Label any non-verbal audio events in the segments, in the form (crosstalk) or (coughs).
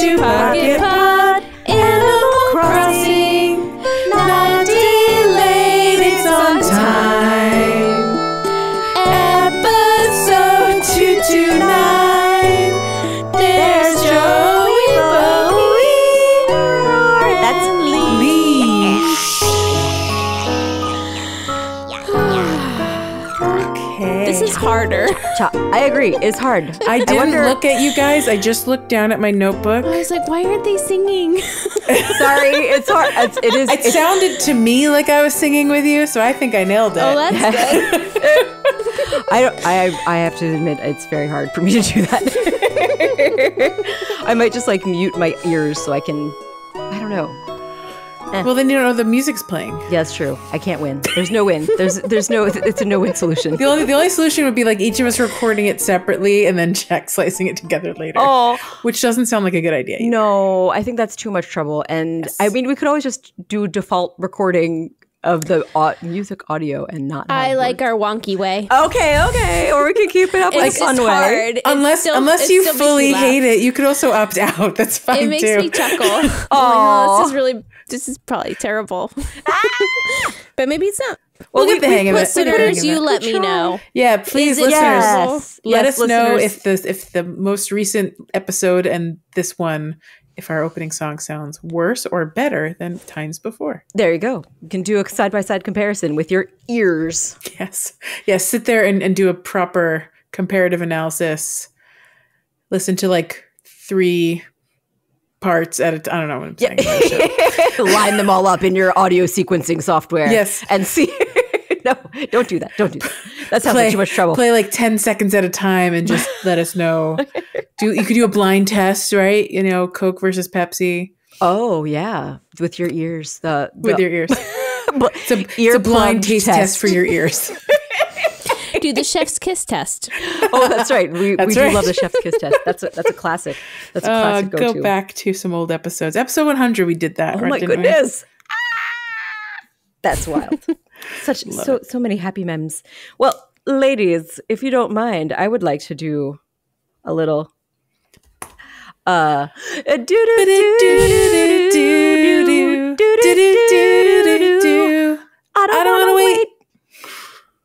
to Pocket harder. Cha- I agree. It's hard. I didn't wonder- look at you guys. I just looked down at my notebook. I was like, why aren't they singing? (laughs) Sorry, it's hard. It's, it is. It it's- sounded to me like I was singing with you, so I think I nailed it. oh, that's good. (laughs) I don't. I. I have to admit, it's very hard for me to do that. (laughs) I might just like mute my ears so I can. I don't know. (laughs) well, then you don't know the music's playing. Yeah, that's true. I can't win. There's no win. There's. There's no. It's a no-win solution. The only the only solution would be like each of us recording it separately and then check slicing it together later. Oh Which doesn't sound like a good idea. either. no! I think that's too much trouble. And I mean, we could always just do default recording of the au- music audio and not. I have like our wonky way. Okay, okay, or we can keep it up like It's fun just way. hard. Unless still- unless you still makes me fully hate it, you could also opt (laughs) out. That's fine It makes too. me chuckle. I'm (laughs) like, oh, this is really, this is probably terrible. (laughs) but maybe it's not. we'll get the hang of it. We'll get the hang Listeners, you let me know. Yeah, please, it listeners, Yes. let Yes, us know if the if the most recent episode and this one, if our opening song sounds worse or better than times before. There you go. You can do a side by side comparison with your ears. Yes, yes. Sit there and, and do a proper comparative analysis. Listen to like three parts at a t- I don't know what I'm saying. about. (laughs) Line them all up in your audio sequencing software. Yes. And see. (laughs) no, don't do that. Don't do that. That sounds like too much trouble. Play like ten seconds at a time and just (laughs) let us know. Do you could do a blind test, right? You know, Coke versus Pepsi Oh, yeah. With your ears. The, with your ears. It's a, it's a blind taste test. test. for your ears do the chef's kiss test. (laughs) Oh, that's right. We, that's we right. do love the chef's kiss test. That's a, that's a classic. That's a uh, classic go Go back to some old episodes. Episode 100, we did that. Oh, right, my goodness. Ah! That's wild. (laughs) Such so so many happy memes. Well, ladies, if you don't mind, I would like to do a little uh I don't, want to wait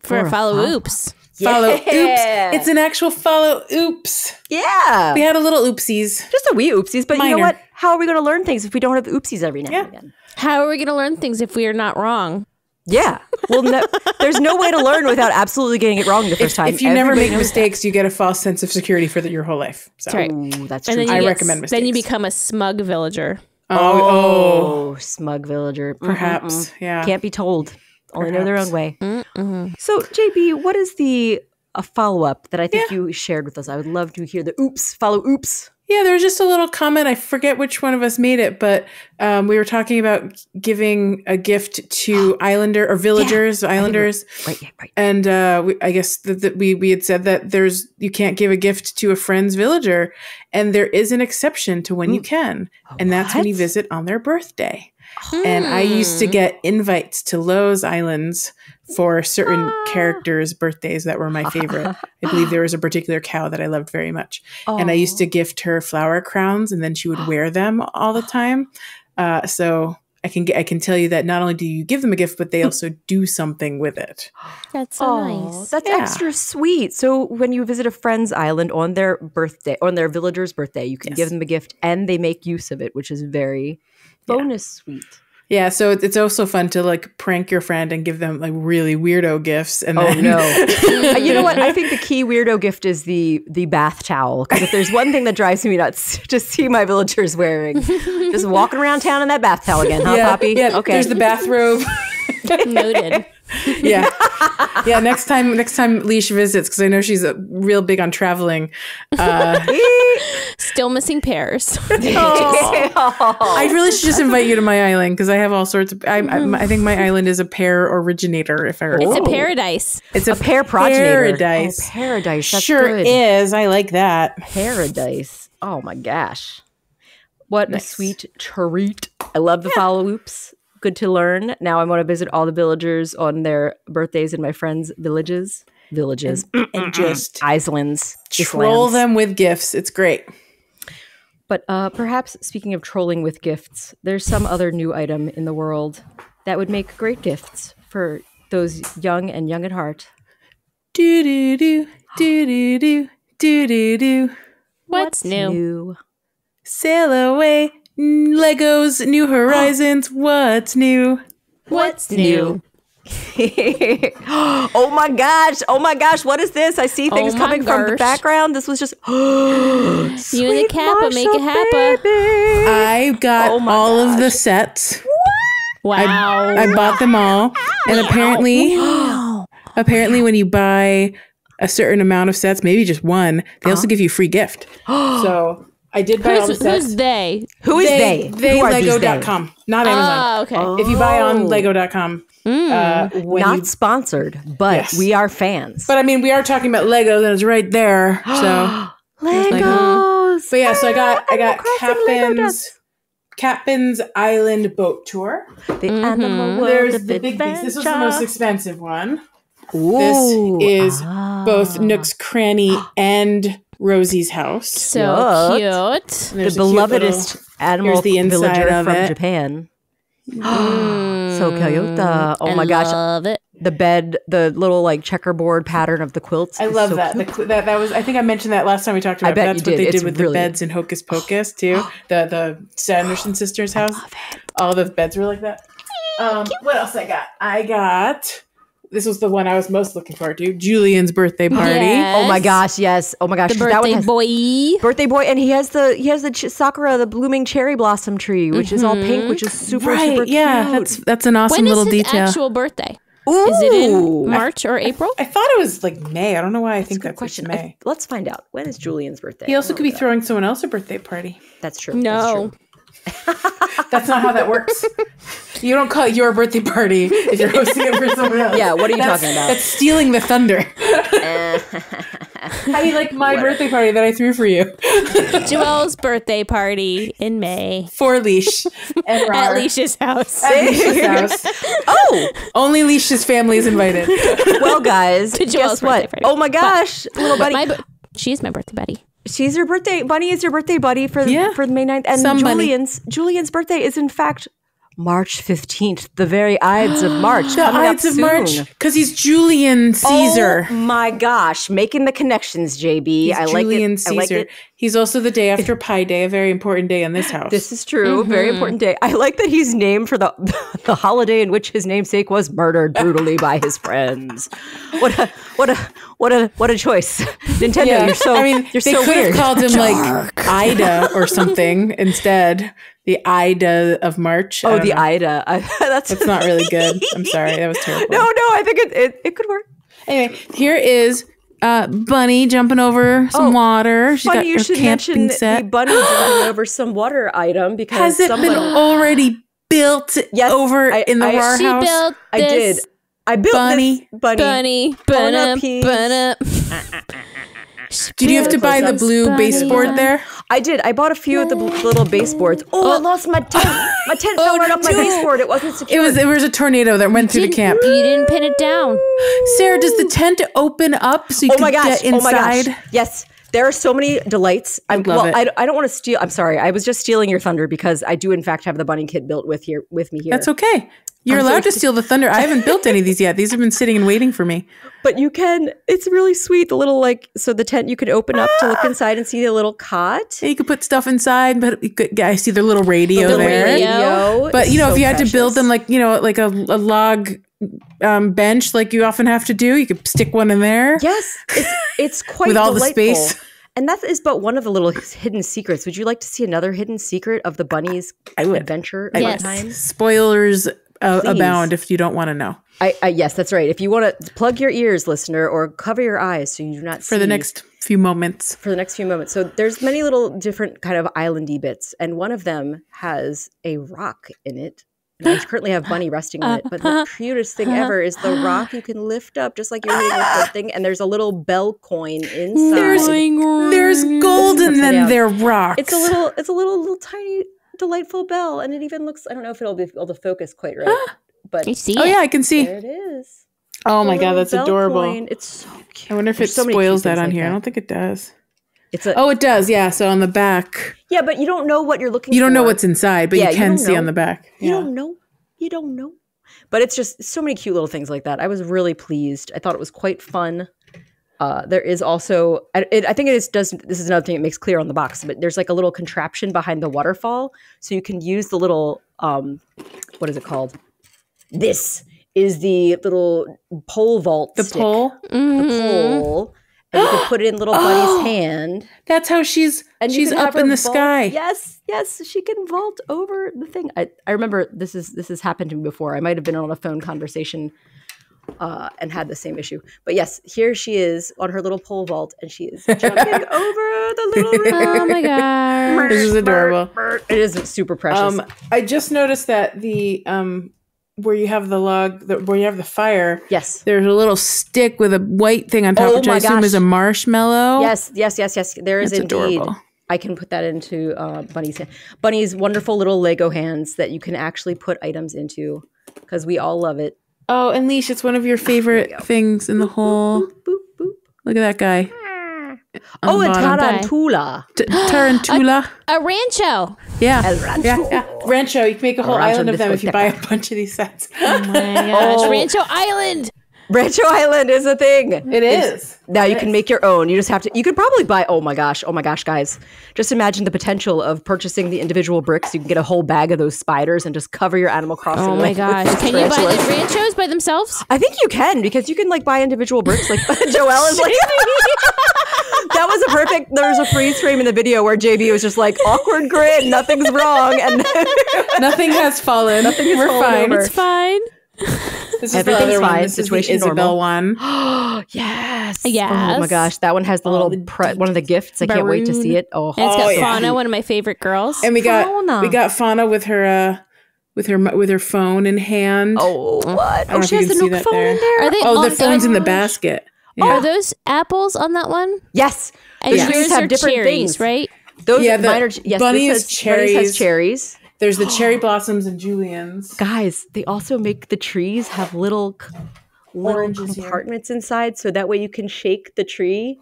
for For a a follow follow- oops. Follow oops. It's an actual follow oops. Yeah. We had a little oopsies. Just a wee oopsies, but you know what? How are we going to learn things if we don't have oopsies every now Yeah. and again? How are we going to learn things if we are not wrong? Yeah. Well, no, there's no way to learn without absolutely getting it wrong the first If, time. if you never make knows mistakes, you get a false sense of security for the, your whole life. So. That's right. Ooh, that's true. And then you I get, recommend Then you become a smug villager. Oh, oh, Oh, smug villager. Mm, perhaps. Yeah. Can't be told. Only know their own way. So, JB, what is the a follow up that I think Yeah. you shared with us? I would love to hear the oops, follow oops. Yeah, there was just a little comment. I forget which one of us made it, but um, we were talking about giving a gift to (gasps) Islander or villagers, Islanders. Right, yeah, right. and uh, we, I guess that that we we had said that there's you can't give a gift to a friend's villager, and there is an exception to when you can, and that's when you visit on their birthday. And I used to get invites to Lowe's Islands for certain characters' birthdays that were my favorite. I believe there was a particular cow that I loved very much, and I used to gift her flower crowns, and then she would wear them all the time. Uh, so. I can get, I can tell you that not only do you give them a gift, but they also (laughs) do something with it. That's so Oh, nice. that's Yeah. extra sweet. So when you visit a friend's island on their birthday, on their villager's birthday, you can Yes. give them a gift and they make use of it, which is very bonus suite. Yeah, so it's it's also fun to like prank your friend and give them like really weirdo gifts. And Oh then, no! (laughs) You know what? I think the key weirdo gift is the the bath towel. Because if there's one thing that drives me nuts, (laughs) to see my villagers wearing, just walking around town in that bath towel again, huh, yeah, Poppy? yeah. okay. There's the bathrobe. (laughs) (laughs) Noted. yeah, yeah. Next time, next time Leash visits, because I know she's uh, real big on traveling. Uh, (laughs) Still missing pears. (laughs) I really should just invite you to my island because I have all sorts of. I, I, I think my island is a pear originator. If I recall, It's a paradise. it's a pair progenitor. Paradise. Oh, paradise. That's sure good. is. I like that. Paradise. Oh my gosh. What Nice. a sweet treat. I love the follow oops. Good to learn. Now I want to visit all the villagers on their birthdays in my friends' villages. Villages. And just Islands. troll islands. them with gifts. It's great. But uh, perhaps speaking of trolling with gifts, there's some other new item in the world that would make great gifts for those young and young at heart. Do do do do do do do do do. What's new? Sail away, Legos, New (gasps) Horizons. What's new? What's new? (laughs) oh my gosh! Oh my gosh! What is this? I see oh things Oh coming from the background. This was just (gasps) (gasps) You and the Sweet Kappa make a happa. baby. I got Oh all of the sets. Wow. I bought them all, and apparently, apparently, when you buy a certain amount of sets, maybe just one, they also uh-huh. give you a free gift. so I did buy all the who's, sets. who's they? Who is they? They Who are these they? Lego.com, not Amazon. Oh, okay. If you buy on Oh. Lego.com, uh, Not you, sponsored, but Yes. we are fans. but I mean, we are talking about Legos, and it's right there. (gasps) So, Legos. but yeah, so I got I got Crossing Lego Kapp'n's Kapp'n's Island Boat Tour. the animal world There's of the big piece. This was the most expensive one. Ooh, is ah. Both Nook's Cranny (gasps) and Rosie's house. So Cute. cute. The there's a cute belovedest animal the villager from it. Japan. (gasps) so cute. Oh I my gosh. I love it. The bed, the little like checkerboard pattern of the quilts. I love so that. The, that. That was. I think I mentioned that last time we talked about. I it, bet but that's you what did. they It's did with really- the beds in Hocus Pocus too. (gasps) the the Sanderson sisters' house. All those beds were like that. Um, what else I got? I got. This was the one I was most looking forward to. Julian's birthday party. Yeah. Oh my gosh, yes. Oh my gosh, The 'cause that one birthday has boy. birthday boy, and he has the he has the ch- sakura, the blooming cherry blossom tree, which is all mm-hmm. pink, which is super Right. super yeah. That's that's an awesome When is little his detail. actual birthday? Ooh. Is it in March or April? I thought it was like May. I don't know why I think that's question. question. I- May. let's find out. When is Julian's birthday? He also oh could be gonna throwing someone else a birthday party. That's true. No. That's true. That's not how that works. You don't call it your birthday party if you're hosting it for someone else. Yeah, what are you That's- talking about? That's stealing the thunder. (laughs) how do you like my birthday party that I threw for you? Joelle's birthday party in May For Leash and at Leisha's house. At Leash's (laughs) house. Oh, Only Leash's family is invited. well, guys, To Joelle's guess what? party. Oh my gosh, little buddy. My, she's my birthday buddy. She's your birthday. Bunny is your birthday buddy for Yeah. for May 9th. And Some bunny. Julian's Julian's birthday is in fact March 15th, the very Ides of March. (gasps) The coming up Ides of soon. March. Because he's Julian Caesar. Oh my gosh, making the connections, JB. I like Julian it. Caesar. Like it. He's also the day after Pi Day, a very important day in this (gasps) house. This is true. Mm-hmm. Very important day. I like that he's named for the (laughs) the holiday in which his namesake was murdered brutally by his friends. What a what a what a what a choice, (laughs) Nintendo. You're so I mean, you're they so could weird. have called him like Ida or (laughs) something instead. The Ida of March. Oh, don't the know. Ida. I, (laughs) that's That's not really good. I'm sorry. That was terrible. No, no. I think it it, it could work. Anyway, here is uh, Bunny jumping over some Oh, water. She's got Funny you her should camping mention set. the bunny (gasps) jumping over some water item because Has it someone been already built Yes, over I- in the I- Rar She house? built I did. I built Bunny. this bunny. bunny. Bunny. Bunny. Did you have to buy the blue Bunny. baseboard there? I did. I bought a few of the bl- little baseboards. Oh, I oh. lost my tent. (laughs) My tent fell oh, right off my baseboard. It wasn't secure. It was it was a tornado that went through the camp. You didn't pin it down. Sarah, does the tent open up so you oh can my gosh! get Oh my inside? gosh! Yes, there are so many delights. I love well, it. I, I don't want to steal. I'm sorry. I was just stealing your thunder because I do in fact have the bunny kit built with here with me here. That's okay. You're allowed to steal the thunder. I haven't built any of these yet. These have been sitting and waiting for me. But you can. It's really sweet. The little like so the tent you could open up to look inside and see the little cot. Yeah, you could put stuff inside, but you could, I see their little radio The there. radio. But you know, so if you had to build them like you know, like a, a log um, bench, like you often have to do, you could stick one in there. Yes, it's (laughs) it's quite With all the space. And that is but one of the little hidden secrets. Would you like to see another hidden secret of the would. adventure. Yes. time? Spoilers uh, Please. abound if you don't want to know. I, I yes, that's right. If you want to plug your ears, listener, or cover your eyes so you do not For the next few moments, for the next few moments. So there's many little different kind of islandy bits, and one of them has a rock in it. And I currently have Bunny resting on it, but the cutest thing ever is the rock you can lift up just like you're hitting with the thing, and there's a little bell coin inside. There's- there's gold in Upside them. down. They're rocks. It's a little, it's a little, little tiny, delightful bell, and it even looks. I don't know if it'll be able to focus quite right, (gasps) but You see Oh it? yeah, I can see. there it is. Oh my god, that's adorable. coin. It's so cute. I wonder if There's it so spoils that on like here. I don't think it does. It's a Oh, it does. Yeah. So on the back, yeah, but you don't know what you're looking. you don't know what's inside, but Yeah, you you can don't see know. on the back. You Yeah. don't know. You don't know. But it's just so many cute little things like that. I was really pleased. I thought it was quite fun. Uh, there is also, I, it, I think it is does. This is another thing it makes clear on the box. But there's like a little contraption behind the waterfall, so you can use the little, um, what is it called? This is the little pole vault. The stick. pole. the pole, and you can put it in little (gasps) Bunny's hand. That's how she's And she's up in the vault- sky. Yes, yes, she can vault over the thing. I, I remember this is this has happened to me before. I might have been on a phone conversation uh, and had the same issue. But yes, here she is on her little pole vault, and she is jumping (laughs) over the little (laughs) river. Oh my god. (laughs) This is adorable. It is super precious. Um, I just noticed that the um where you have the log, the, where you have the fire, yes, there's a little stick with a white thing on top, Oh which I my assume gosh. is a marshmallow. yes, yes, yes, yes. There is That's indeed. adorable. I can put that into uh, Bunny's hand. Bunny's wonderful little Lego hands that you can actually put items into because we all love it. Oh, and Leash, it's one of your ah, favorite things in the whole. Boop boop. Look at that guy. Ah. Oh, On Oh, the a tarantula. T- Tarantula. (gasps) A rancho. yeah. El rancho. yeah, yeah. Rancho. You can make a whole Rancho island of them if you buy a bunch of these sets. Oh my gosh. (laughs) Oh. Rancho Island. Rancho Island is a thing. It is. Now you It can is. make your own. You just have to. You could probably buy. Oh my gosh! Oh my gosh, guys! Just imagine the potential of purchasing the individual bricks. You can get a whole bag of those spiders and just cover your Animal oh Crossing. Oh my with- gosh. with (laughs) Can you buy the ranchos by themselves? I think you can because you can like buy individual bricks. Like (laughs) Joelle is like. (laughs) that was a perfect. There was a freeze frame in the video where JB was just like awkward grin, nothing's wrong, and Nothing has fallen. Nothing We're fallen fine. over. It's fine. This is the Everything's other one. fine. This Situation is the Isabel normal. one. yes, (gasps) Yes. Oh my gosh, that one has the little the pre- one of the gifts. I can't wait to see it. Oh, And it's got Oh, yeah. Fauna, one of my favorite girls. And we got Fauna. we got Fauna with her uh with her with her phone in hand. Oh, what? Oh, she has the can Nook phone there. in there. Are they Oh, the phone's in the are- basket. Are those apples on that one? Yes. And The yours trees are have different cherries, things. right? Those Yeah, the mine are, yes, Bunny's this has, Bunny's has cherries. Cherries. There's the cherry (gasps) blossoms and Julian's. Guys, they also make the trees have little little Oranges here. compartments inside so that way you can shake the tree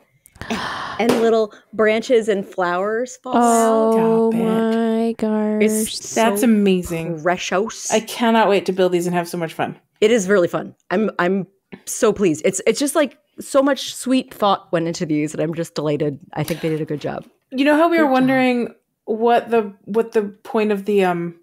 and little branches and flowers fall. Oh Stop it. my gosh. It's That's so amazing. precious. I cannot wait to build these and have so much fun. it is really fun. I'm I'm so pleased. It's it's just like so much sweet thought went into these and I'm just delighted. I think they did a good job. You know how we were wondering what the what the point of the um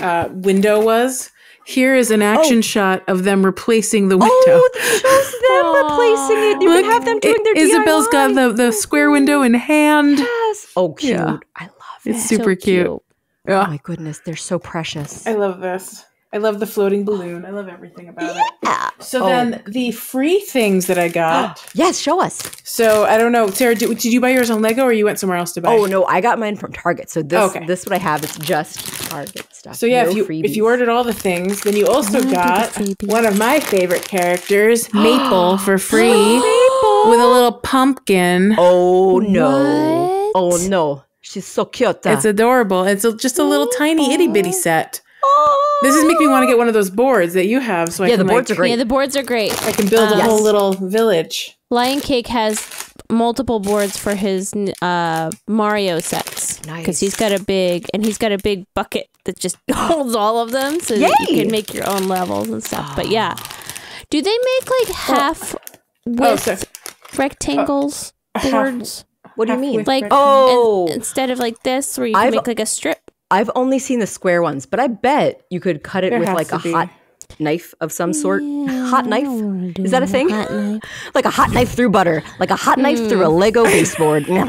uh window was? Here is an action shot of them replacing the window. Oh, shows them (laughs) replacing it. You Look, can have them doing I- their Isabel's got the, the square window in hand. Yes. Oh, cute. Yeah. I love it. It's it. super So cute. Oh Yeah. my goodness, they're so precious. I love this. I love the floating oh. balloon. I love everything about it. Yeah. So Oh. then the free things that I got. (gasps) Yes, show us. so I don't know, Sarah, did, did you buy yours on Lego or you went somewhere else to buy? Oh no, I got mine from Target. So this Okay. this what I have. It's just Target stuff. So yeah, No if you if you ordered all the things, then you also Look at got one of my favorite characters, (gasps) Maple, for free (gasps) with a little pumpkin. Oh no. What? Oh no. She's so cute. Uh. It's adorable. It's a, just a little tiny itty bitty set. oh. This is making me want to get one of those boards that you have, so I Yeah, can the boards like, are great. Yeah, the boards are great. I can build a Yes. whole little village. Lion Cake has multiple boards for his uh, Mario sets because he's got a big and he's got a big bucket that just (laughs) holds all of them, so that you can make your own levels and stuff. But yeah, do they make like half Oh, width sorry. rectangles half- boards? what do you mean? Like Oh. in- instead of like this, where you can I've- make like a strip. I've only seen the square ones, but I bet you could cut it There with like a be. hot knife of some sort. hot knife? Is that a thing? Knife. (laughs) like a hot knife through butter, like a hot knife through a Hmm. Lego baseboard. (laughs) I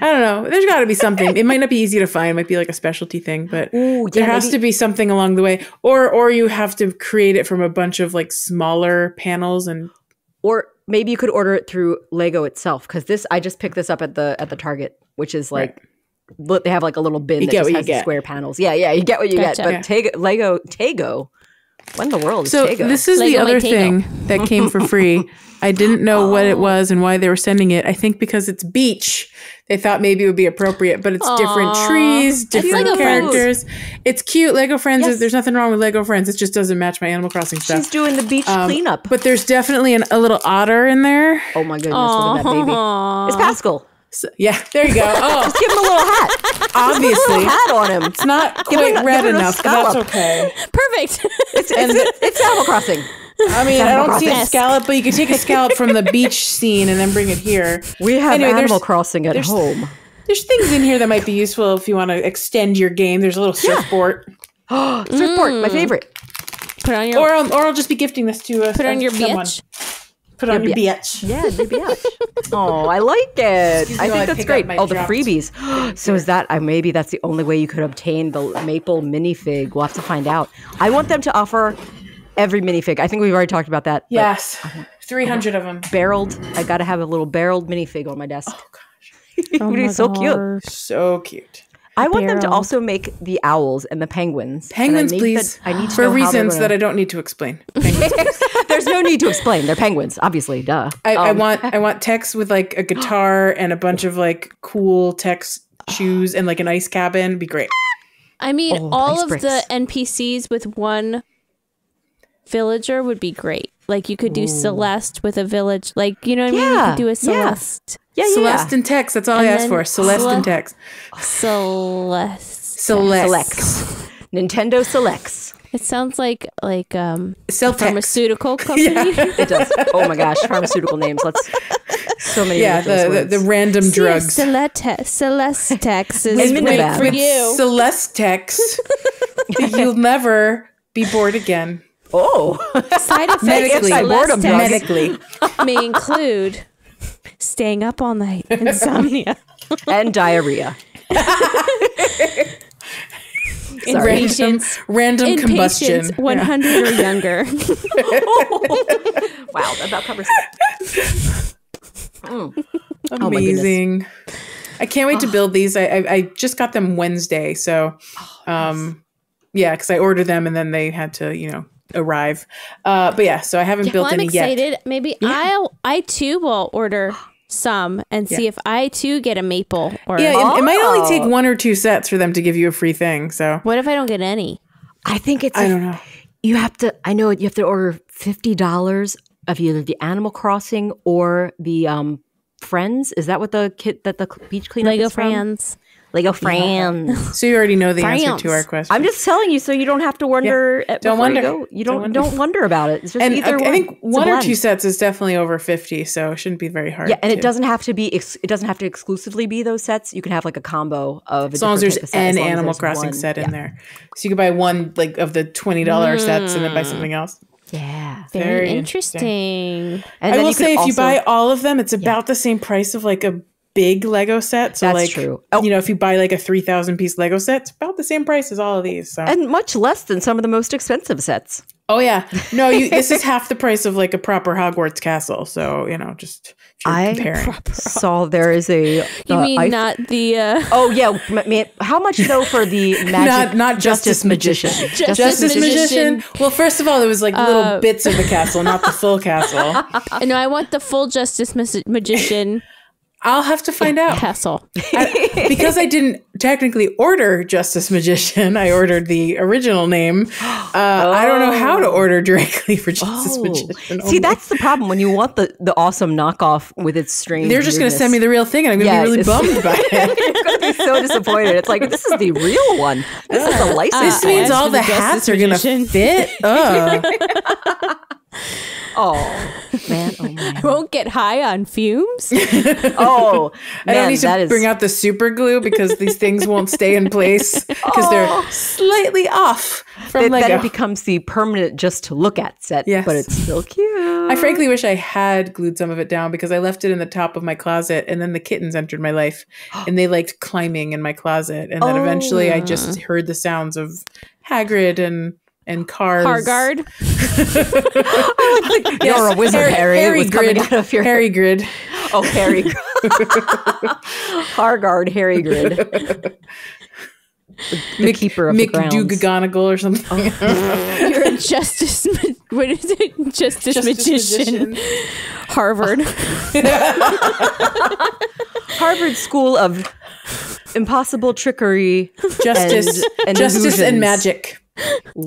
don't know. There's got to be something. It might not be easy to find. It might be like a specialty thing, but Ooh, there has maybe- to be something along the way, or or you have to create it from a bunch of like smaller panels and or maybe you could order it through Lego itself because this I just picked this up at the at the Target, which is like look, they have like a little bin You that just has the square panels. Yeah, yeah, you get what you Gotcha. get. But Yeah. Tego, Lego Tego, when the world is So Tego? this is the other Mytego. thing that came for free. I didn't know what it (laughs) was and why they were sending it. I think because it's beach, they thought maybe it would be appropriate, but it's different Aw. trees, It's different Friends. characters. It's cute. Lego Friends. Yes. Is, there's nothing wrong with Lego Friends. It just doesn't match my Animal Crossing stuff. She's doing the beach Um, cleanup. But there's definitely an, a little otter in there. oh my goodness, look at that baby. It's Pascal. So- yeah, there you go. (laughs) Oh, just Give him a little hat. (laughs) obviously, hat on him. it's not Give quite him red give him enough, but that's okay. (laughs) Perfect. It's, it's, it's Animal Crossing. I mean, I don't see a scallop, but you could take a scallop from the beach scene and then bring it here. We have Anyway, Animal Crossing at there's- home. There's things in here that might be useful if you want to extend your game. There's a little surfboard, (gasps) Surfboard, my favorite. Put on your or I'll, or I'll just be gifting this to uh, put on your someone. bitch. Put on your Your bitch. Yeah, maybe (laughs) Oh, I like it. Excuse me I think that's pick up great. All Oh, the freebies. (gasps) so is that uh, maybe that's the only way you could obtain the maple minifig? We'll have to find out. I want them to offer every minifig. I think we've already talked about that. but Yes, three hundred of them. barreled. I got to have a little barreled minifig on my desk. Oh gosh, it would be so cute. so cute. I want them to also make the owls and the penguins. And I Penguins, please. the- I need to for know reasons that gonna- I don't need to explain. (laughs) Penguins. There's no need to explain. They're penguins, obviously. Duh. I, I Um, want I want Tex with like a guitar and a bunch of like cool Tex shoes and like an ice cabin. Be great. I mean, Oh, all of bricks. the NPCs with one villager would be great. Like you could do Celeste with a village. Like you know what I mean? You Yeah, could do a. Celeste. Yeah, yeah. Celeste and Tex. That's all And I asked for. Celeste Cele- and Tex. Celeste. Celeste. Selects. Nintendo selects. It sounds like like um Celtex. pharmaceutical (laughs) company. (laughs) It does. Oh my gosh, pharmaceutical names. Let's so many. Yeah, the, the, ridiculous the words. random See if drugs. Celeste Celestex is And right Minivan. for With you. Celeste Tex, (laughs) you'll never be bored again. oh, Side effects Medically. of Anti-boredom Medically. may include staying up all night, insomnia, (laughs) and diarrhea. (laughs) Sorry. impatience, Random combustion. impatience, 100 or younger. (laughs) Wow, that about covers. Oh my goodness. Amazing. I can't wait to build these. I, I I just got them Wednesday, so um yeah, because I ordered them and then they had to you know arrive. Uh, but yeah, so I haven't built well, I'm any yet. excited. Maybe I'll I too will order (gasps) some and see if I too get a maple or Yeah, it, it might only take Oh. one or two sets for them to give you a free thing. So what if I don't get any? I think it's. I a- don't know. You have to. I know you have to order fifty dollars of either the Animal Crossing or the um Friends. Is that what the kit that the beach cleanup Lego is from? friends. Lego Friends. So you already know the answer to our question. I'm just telling you, so you don't have to wonder. at- Don't before you wonder. go. You Don't don't don't wonder. wonder, about it. It's just and either I, I think one or two sets is definitely over fifty, so it shouldn't be very hard. Yeah, and it doesn't have to be. Ex- it doesn't have to exclusively be those sets. You can have like a combo of a As long as there's as an as Animal Crossing one. set in yeah. there, so you could buy one like of the twenty dollar sets and then buy something mm. else. Yeah, Very, Very interesting. and I then will say, if you buy all of them, it's about the same price of like a big Lego set. So That's like, true. Oh. you know, if you buy like a three thousand piece Lego set, it's about the same price as all of these. So. and much less than some of the most expensive sets. oh yeah, no, you. This is (laughs) half the price of like a proper Hogwarts castle. So you know, just if you're I comparing. saw there is a. You uh, mean I- not the uh, Oh yeah, m- ma- how much though for the (laughs) magic? Not not Justice Magician. Justice Justice Magician. Magician. Well, first of all, it was like little bits of the castle, not the full castle. (laughs) no, I want the full Justice Mas- Magician I'll have to find out. castle. (laughs) I- because I didn't technically order Justice Magician. I ordered the original name. Uh, I don't know how to order directly for Justice Oh. Magician. See, that's the problem when you want the the awesome knockoff with its strange. They're just going to send me the real thing, and I'm going to Yeah, be really bummed (laughs) by it. You're going to be so disappointed. It's like this is the real one. This is a license. (laughs) This means asked all the the hats Justice are going to fit. Ugh. Oh man, oh man, (laughs) Won't get high on fumes. (laughs) oh I don't man, need to that is- bring out the super glue because these things won't stay in place because they're oh. slightly off from It, then it becomes the permanent just to look at set, Yes. but it's still cute. I frankly wish I had glued some of it down because I left it in the top of my closet and then the kittens entered my life (gasps) and they liked climbing in my closet. And then eventually I just oh. heard the sounds of Hagrid and and cars. Hargard. (laughs) You're a wizard, Harry. It was coming Grid. out of your Harry Grid. Oh, Harry. Hargard, (laughs) Harry Grid. The keeper of the grounds. McDougagonagall or something. Oh. (laughs) You're a Justice. Ma- what is it? Justice, Justice Magician. Magician. Harvard. Harvard School of Impossible Trickery. Justice, And- and justice and magic.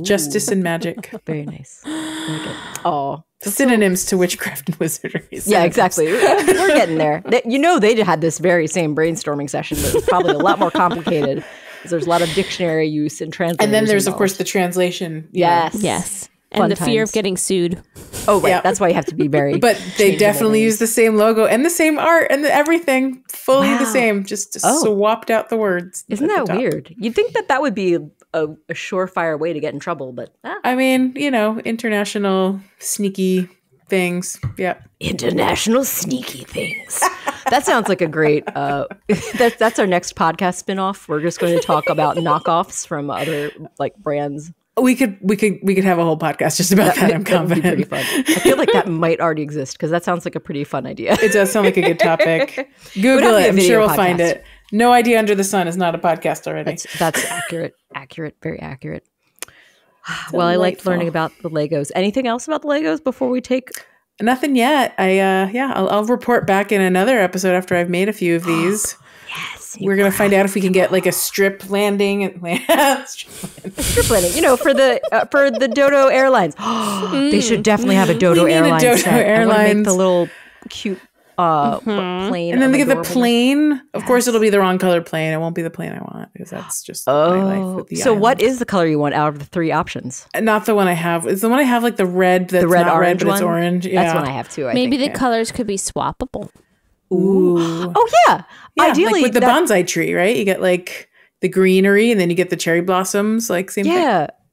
Justice and magic. (laughs) Very nice. Very good. Oh, synonyms to witchcraft and wizardry. Yeah, exactly. We're getting there. They- you know, they had this very same brainstorming session, but it was probably a lot more complicated because (laughs) there's a lot of dictionary use and translation. And then there's of course the translation. you know. yes, Yes. Fun And the fear of getting sued. Oh, right. Yeah. That's why you have to be very. (laughs) But they definitely everything. use the same logo and the same art and the, everything fully the same, just Oh. swapped out the words. Isn't at the that weird? You'd think that that would be a, a surefire way to get in trouble, but ah. I mean, you know, international sneaky things. Yeah. international sneaky things. that sounds like a great. Uh, (laughs) that's that's our next podcast spinoff. We're just going to talk about knockoffs from other like brands. We could we could we could have a whole podcast just about that, I'm That pretty confident. fun. I feel like that might already exist because that sounds like a pretty fun idea. It does sound like a good topic. (laughs) Google have to be it. I'm sure we'll find it. No idea under the sun is not a podcast already. That's that's accurate, accurate, very accurate. (sighs) Well, I liked learning about the Legos. Anything else about the Legos before we take? Nothing yet. I uh yeah, I'll, I'll report back in another episode after I've made a few of (gasps) these. Yes, We're gonna find out if we can get like a strip landing. And, (laughs) strip landing. You know, for the uh, for the Dodo Airlines, (gasps) they should definitely have a Dodo We need a Airlines. Dodo set. I wanna make the little cute uh plane, and then they get the adorable- plane. Of course, it'll be the wrong color plane. It won't be the plane I want because that's just my life Oh, with the so what island. is the color you want out of the three options? Not the one I have. It's the one I have, like the red. That's The red not orange red, but it's orange. Yeah. That's one I have too. I Maybe think. the colors could be swappable. Ooh. Oh yeah, Yeah, ideally like with the that- bonsai tree, right? You get like the greenery, and then you get the cherry blossoms. Like same thing.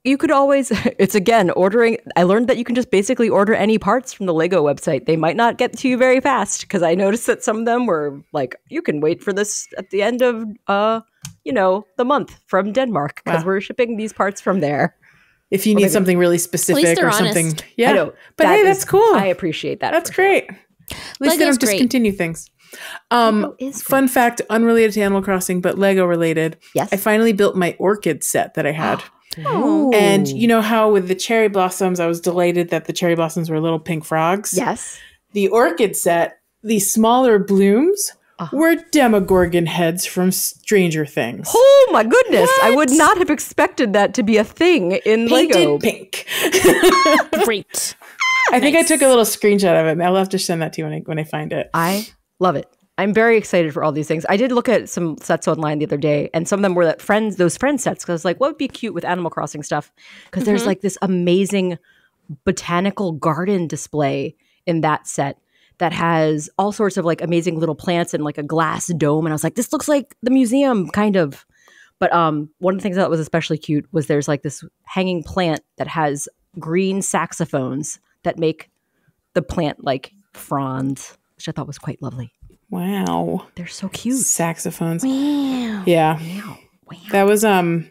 Yeah. You could always, (laughs) it's again ordering. I learned that you can just basically order any parts from the Lego website. They might not get to you very fast because I noticed that some of them were like, you can wait for this at the end of, uh, you know, the month from Denmark because Wow. we're shipping these parts from there. If you need something really specific they're or something, honest. yeah. I know, But that hey, is- that's cool. I appreciate that. That's for sure. great. At least they Lego's don't great. discontinue things. Um, is fun fact, unrelated to Animal Crossing, but Lego related. Yes. I finally built my orchid set that I had. Ooh. And you know how with the cherry blossoms, I was delighted that the cherry blossoms were little pink frogs. yes. The orchid set, the smaller blooms Uh-huh. were Demogorgon heads from Stranger Things. Oh my goodness. I would not have expected that to be a thing in Painted Lego. pink. (laughs) (laughs) Great. I think I took a little screenshot of it. I'll have to send that to you when I when I find it. I love it. I'm very excited for all these things. I did look at some sets online the other day, and some of them were that friends, those friend sets. Because I was like, what would be cute with Animal Crossing stuff? Because there's like this amazing botanical garden display in that set that has all sorts of like amazing little plants and like a glass dome. And I was like, this looks like the museum, kind of. But um, one of the things that was especially cute was there's like this hanging plant that has green saxophones that make the plant like fronds, which I thought was quite lovely. Wow. They're so cute. Saxophones. Wow. Yeah. Wow. Wow. That was um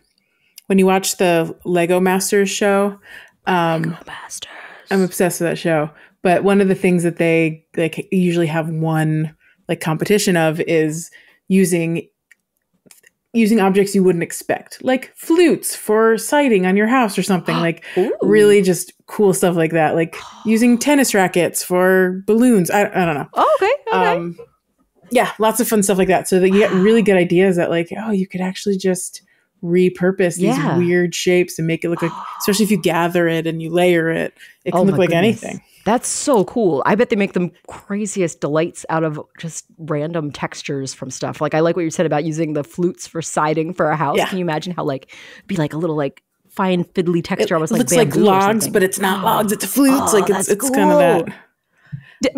when you watch the Lego Masters show. Um Masters. I'm obsessed with that show. But one of the things that they like usually have one like competition of is using using objects you wouldn't expect, like flutes for sighting on your house or something. (gasps) like Ooh. really just cool stuff like that. Like using (gasps) tennis rackets for balloons. I, I don't know. Oh, okay. Okay. Um, yeah, lots of fun stuff like that. So that you get really good ideas that like, oh, you could actually just repurpose these Yeah. weird shapes and make it look like, especially if you gather it and you layer it, it can Oh look like goodness. anything. That's so cool. I bet they make them craziest delights out of just random textures from stuff. Like I like what you said about using the flutes for siding for a house. Yeah. Can you imagine how like be like a little like fine fiddly It texture, almost like looks like bamboo logs, but it's not (gasps) logs. It's flutes. Oh, like it's it's kind of that.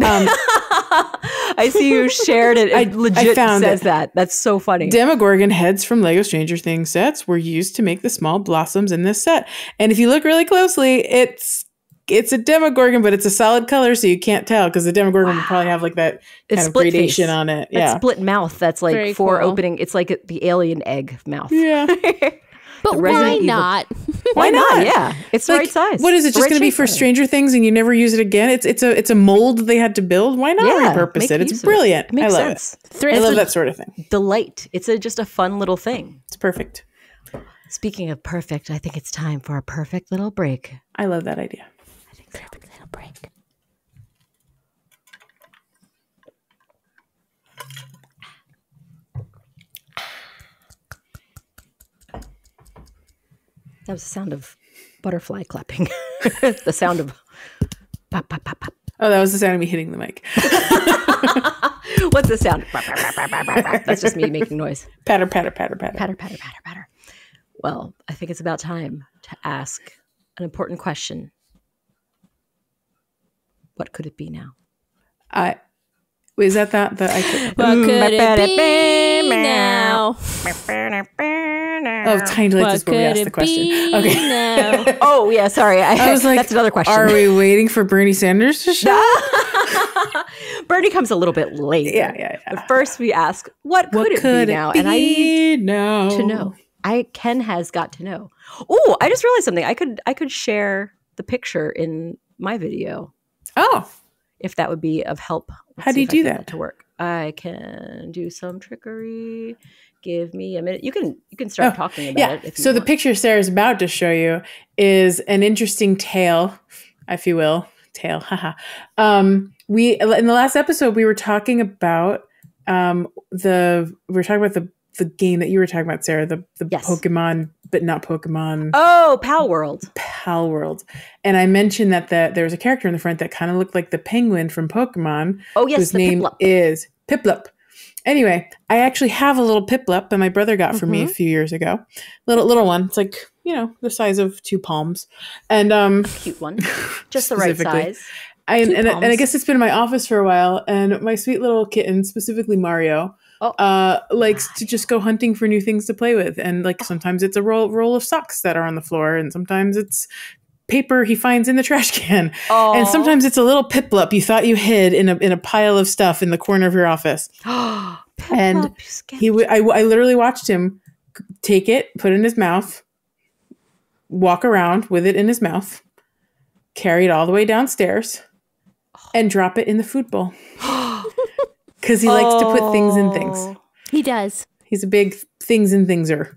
Um, (laughs) (laughs) I see you shared it. It I- I legit found says it. that. That's so funny. Demogorgon heads from Lego Stranger Things sets were used to make the small blossoms in this set. And if you look really closely, it's it's a Demogorgon, but it's a solid color, so you can't tell because the Demogorgon would probably have like that It's kind of split gradation face. on it. That Yeah. split mouth. That's like Very four cool. opening. It's like the alien egg mouth. Yeah. (laughs) But why not? (laughs) Why not? not? Yeah, it's the right size. What is it? Just right going to be for. Stranger Things, and you never use it again? It's it's a it's a mold they had to build. Why not Yeah, repurpose it? It's brilliant. It makes I love sense. it. I love that sort of thing. Delight. It's a, just a fun little thing. It's perfect. Speaking of perfect, I think it's time for a perfect little break. I love that idea. I think perfect little break. That was the sound of butterfly clapping. (laughs) the sound of pop, pop, pop, pop. Oh, that was the sound of me hitting the mic. (laughs) What's the sound? That's just me making noise. patter, patter, patter, patter. Patter, patter, patter, patter. Well, I think it's about time to ask an important question. What could it be now? I is that that that I could. What could it be now? Oh, tiny lights What is where we could asked the question. Okay. now? (laughs) Oh yeah, sorry. I, I was (laughs) like, that's another question. Are we waiting for Bernie Sanders to show? up? (laughs) Bernie comes a little bit late. Yeah, yeah, yeah. But first, we ask, what could What it could be it now? be and I need now? to know. I Ken has got to know. Oh, I just realized something. I could I could share the picture in my video Oh, if that would be of help. Let's How do you do can that? to work? I can do some trickery. Give me a minute. You can you can start Oh, talking about yeah. it. So the want. picture Sarah's about to show you is an interesting tale, if you will, tale. (laughs) Haha. um, we in the last episode we were talking about um the we were talking about the the game that you were talking about, Sarah, the the Yes. Pokemon, but not Pokemon. Oh, Pal World. Pal World. And I mentioned that the, there was a character in the front that kind of looked like the penguin from Pokemon, Oh yes, whose the name Piplup. is Piplup. Anyway, I actually have a little Piplup that my brother got for me Mm-hmm. a few years ago. Little little one. It's like, you know, the size of two palms. And um Cute one. (laughs) Just the right size. I, and, and, and I guess it's been in my office for a while, and my sweet little kitten, specifically Mario, Oh. uh, likes to just go hunting for new things to play with. And like sometimes it's a roll roll of socks that are on the floor, and sometimes it's paper he finds in the trash can, Oh. and sometimes it's a little piplup you thought you hid in a in a pile of stuff in the corner of your office. (gasps) And Piplup, you scared He, w- I, I literally watched him take it, put it in his mouth, walk around with it in his mouth, carry it all the way downstairs, (gasps) and drop it in the food bowl. (gasps) Because he likes to put things in things. Oh. He does. He's a big things in thingser.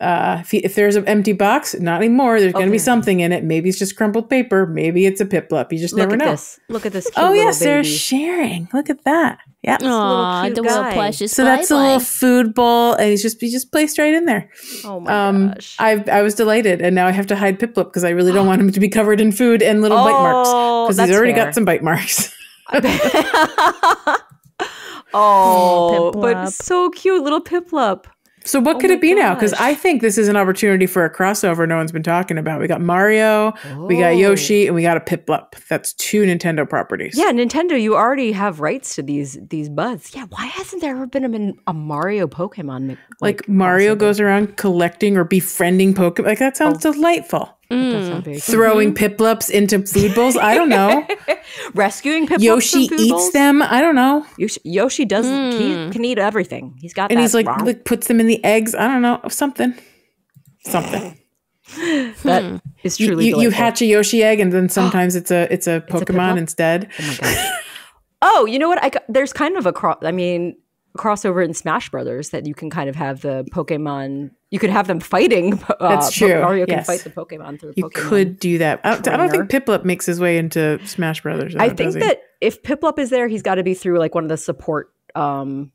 Uh, if, he, if there's an empty box, not anymore. There's going to be something in it. Maybe it's just crumpled paper. Maybe it's a piplup. You just Look never at know. this. Look at this. Cute Oh yes, little Sarah's baby. sharing. Look at that. Yeah. Aw, cute the guy. little plush is So that's a little food bowl, and he's just he just placed right in there. Oh my Um, gosh. I I was delighted, and now I have to hide Piplup because I really don't want him to be covered in food and little bite marks Oh, because he's already fair. got some bite marks. (laughs) (laughs) oh, but Piplup. so cute, little Piplup. So what Oh could it be now? Because. I think this is an opportunity for a crossover no one's been talking about. We got Mario, we got Oh. Yoshi, and we got a Piplup. That's two Nintendo properties. Yeah, Nintendo, you already have rights to these these buds. Yeah, why hasn't there ever been a, a Mario Pokemon? mi- like, Mario goes around collecting or befriending Pokemon. Like that sounds Oh. delightful. That Mm. does sound very cute. Throwing mm-hmm. Piplups into food bowls. I don't know. (laughs) rescuing Piplups Yoshi from food eats bowls? them. I don't know. Yoshi, Yoshi does he mm. can eat everything. He's got and that. he's like, Wow. like puts them in the eggs. I don't know something, something. (laughs) that hmm. is You, truly you, you delightful. hatch a Yoshi egg, and then (gasps) sometimes it's a it's a Pokemon Piplup? instead. Oh my (laughs) gosh. oh, you know what? I, there's kind of a cross. I mean, crossover in Smash Brothers that you can kind of have the Pokemon. You could have them fighting. (laughs) Uh, That's true, Mario can yes. fight the Pokemon through. You Pokemon. could do that. I don't, I don't think. Piplup makes his way into Smash Brothers. I think that if Piplup is there, he's got to be through like one of the support um,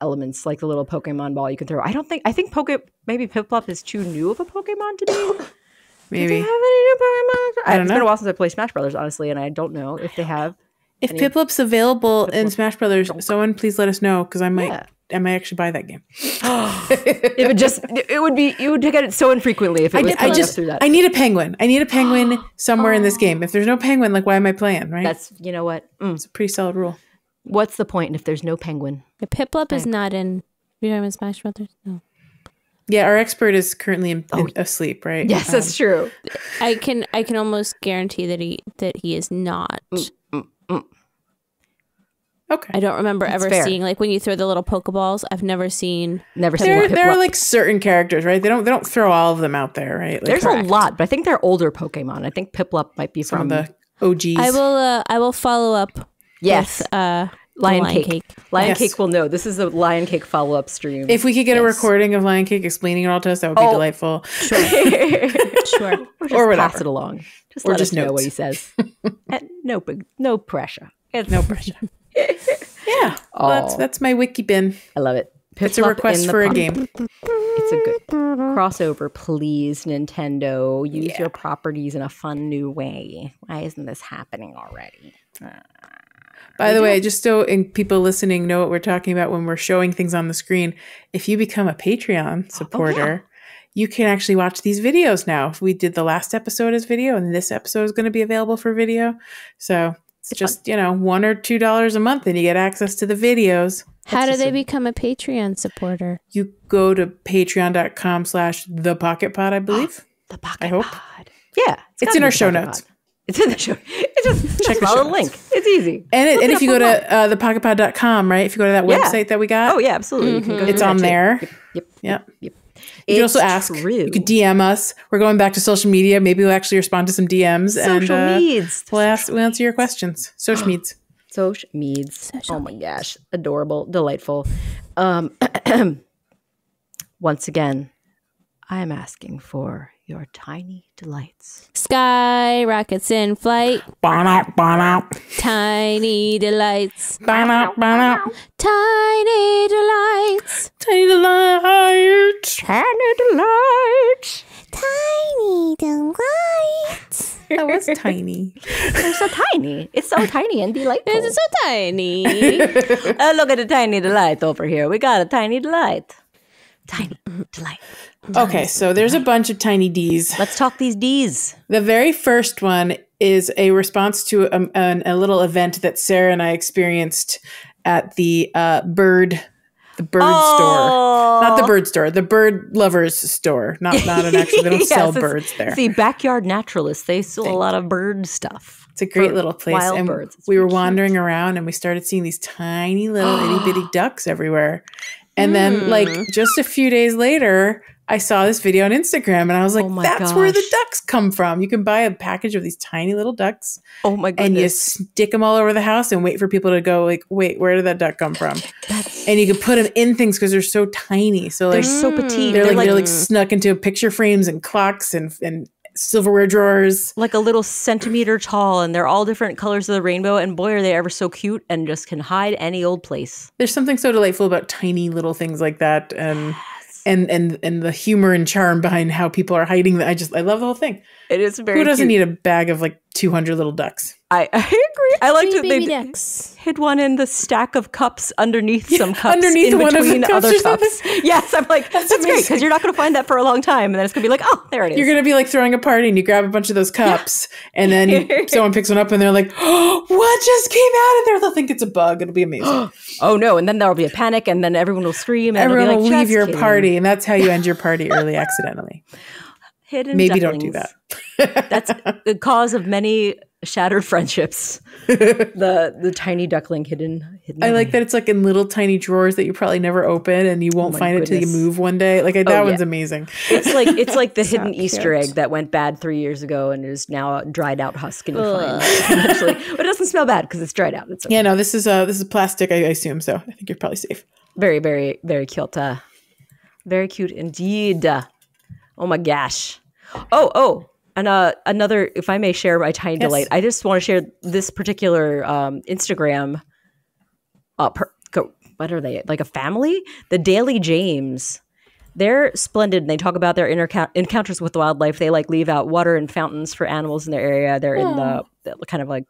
elements, like the little Pokemon ball you can throw. I don't think. I think Poke maybe Piplup is too new of a Pokemon to be. (coughs) Do they maybe have any new Pokemon? I don't It's know. been a while since I played Smash Brothers, honestly, and I don't know if they have. If any- Piplup's available in Smash Brothers, someone please let us know because I might Yeah. I might actually buy that game. (gasps) It would just. It would be. You would get it so infrequently if it I, was I coming just through that. I need a penguin. I need a penguin (gasps) somewhere in this game. If there's no penguin, like why am I playing? Right? That's you know what. Mm. it's a pretty solid rule. What's the point if there's no penguin? The Piplup is not in. You talking about Smash Brothers? No. Yeah, our expert is currently in, in- asleep. Right? Oh. Yes, Um, that's true. I can I can almost guarantee that he that he is not. Okay. I don't remember ever fair. seeing like when you throw the little Pokeballs. I've never seen. Never seen There, there are like certain characters, right? They don't they don't throw all of them out there, right? Like, There's correct. a lot, but I think they're older Pokemon. I think Piplup might be some from of the OGs. I will uh, I will follow up. Yes, with, uh, Lion, Lion Cake. Cake. Lion Yes. Cake will know. This is a Lion Cake follow up stream. If we could get a recording of Lion Cake explaining it all to us, that would be Oh. delightful. Sure. (laughs) sure. or, just or pass it along. Just Or let just us know what he says. (laughs) No no pressure. It's, No pressure. (laughs) yeah. Well, that's Oh. that's my wiki bin. I love it. It's a request for a game. it's a good crossover. Please, Nintendo, use Yeah. your properties in a fun new way. Why isn't this happening already? By the way, just so people listening know what we're talking about when we're showing things on the screen, if you become a Patreon oh, supporter, you can actually watch these videos now. If we did the last episode as video, and this episode is going to be available for video. So it's just, you know, one or two dollars a month, and you get access to the videos. How That's do they a- become a Patreon supporter? You go to patreon.com slash the pocket pod, I believe. (gasps) The pocket I hope. pod. Yeah, It's gotta in our show notes. Pod. It's in the show. It's just (laughs) Check check the follow show the link. It's easy. And, it, and if you go online. to uh, thepocketpod.com, right? If you go to that Yeah. website that we got, Oh yeah, absolutely. You can go it's on that too. there. Yep. Yep. Yep. Yep. You can also ask. True. You could DM us. We're going back to social media. Maybe we'll actually respond to some DMs social and uh, needs. we'll ask. We'll answer your questions. Social (gasps) needs. Social needs. Social oh my gosh, adorable, delightful. Um, (clears throat) once again, I am asking for your tiny delights. Sky rockets in flight, Bon out, bon out, tiny delights, bon out, bon out. tiny delights, Tiny delight. Tiny delights. tiny delights. That was tiny. They're so tiny. It's so tiny and delightful. It's so tiny. Oh, (laughs) look at the tiny delight over here. We got a tiny delight. Tiny (laughs) delight. Okay, so there's a bunch of tiny D's. Let's talk these D's. The very first one is a response to a, an, a little event that Sarah and I experienced at the uh, bird, the bird store. Not the bird store, the bird lovers store. Not (laughs) not an actual. They don't Yes, sell birds there. The backyard naturalists. They sell a lot of bird stuff. It's a great little place. Wild and birds. It's we were cute. wandering around and we started seeing these tiny little itty bitty (gasps) ducks everywhere. And then, like, Hmm. just a few days later, I saw this video on Instagram and I was like, Oh that's where the ducks come from. You can buy a package of these tiny little ducks Oh my god. and you stick them all over the house and wait for people to go, like, wait, where did that duck come from? That's, And you can put them in things because they're so tiny. So, they're like, so petite. they're, They're, like, like, they're like snuck into picture frames and clocks and, and silverware drawers. like a little centimeter tall, and they're all different colors of the rainbow. And boy, are they ever so cute and just can hide any old place. there's something so delightful about tiny little things like that and and and and the humor and charm behind how people are hiding that i just i love the whole thing It is very. who doesn't cute. need a bag of like 200 little ducks I, (laughs) I agree. (laughs) I like Three to they hid one in the stack of cups underneath some cups underneath in one of the between cups other or cups. (laughs) Yes, I'm like that's, great because you're not going to find that for a long time, and then it's going to be like, oh, there it is. you're gonna be like throwing a party and you grab a bunch of those cups and then (laughs) someone picks one up and they're like oh (gasps) what just came out of there? They'll think it's a bug. It'll be amazing. (gasps) Oh no, and then there'll be a panic, and then everyone will scream, and everyone it'll will leave your kidding." party and that's how you end your party early accidentally Hidden maybe don't do that That's the (laughs) cause of many shattered friendships. the the tiny duckling hidden. hidden I like that it's like in little tiny drawers that you probably never open and you won't my find it till you move one day. Like that Oh, one's yeah. amazing. It's like it's like the (laughs) hidden. Easter egg that went bad three years ago and is now a dried out husk and find. (laughs) But it doesn't smell bad because it's dried out. It's Yeah, no, this is uh this is plastic, I assume. So I think you're probably safe. very, very, very cute. Uh, very cute indeed. Oh my gosh. Oh, oh. And uh, another, if I may share my tiny Yes. delight, I just want to share this particular um, Instagram. Uh, per, go, what are they? Like a family? The Daily James. They're splendid. And they talk about their interca- encounters with wildlife. They like leave out water and fountains for animals in their area. They're in the, the kind of like